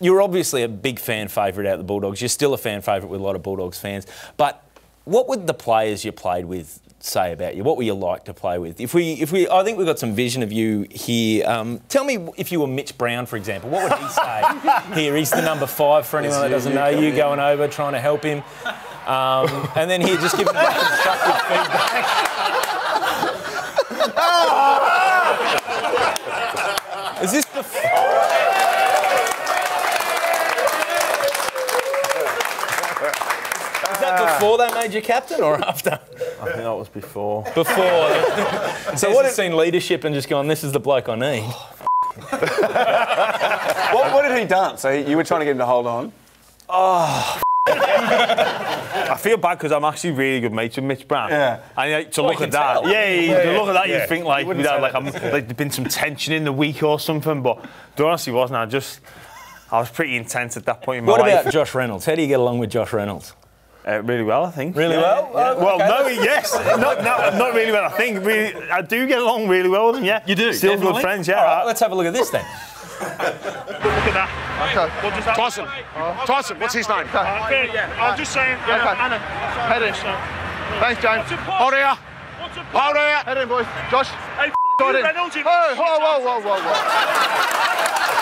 you're obviously a big fan favourite out of the Bulldogs. You're still a fan favourite with a lot of Bulldogs fans. But what would the players you played with say about you? What were you like to play with? If we, if we, I think we've got some vision of you here. Um, tell me if you were Mitch Brown, for example, what would he say? here, he's the number five for anyone that doesn't know you, going over trying to help him, um, and then here just giving constructive feedback. Is this the? Is that before they made you captain or after? I think that was before. Before. so what? Has seen leadership and just gone. This is the bloke I need. what, what had he done? So you were trying to get him to hold on. Oh. I feel bad because I'm actually really good mates with Mitch Brown. Yeah. And like, to look at that, tell. yeah, yeah, to look at that, Yeah. you think like You we'd wouldn't had say like. I'm, like there'd been some tension in the week or something, but there honestly wasn't. I just, I was pretty intense at that point in my What life. about Josh Reynolds? How do you get along with Josh Reynolds? Uh, really well, I think. Really Yeah, well? yeah. Oh, well, okay. no, yes, not, not, not really well. I think we, I do get along really well with him. Yeah, You do. Still definitely? good friends. Yeah. All right, let's have a look at this then. Look at that. Okay. Tyson. Tyson, what's his name? Okay. Yeah. I'm just saying, yeah, Okay. Anna. Head in. Thanks, James. Hold here. Hold here. Head in, boys. Josh. Hey, Got you in. Reynolds, you Hey, whoa, whoa, whoa, whoa, whoa.